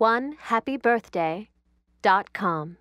onehappybirthday.com.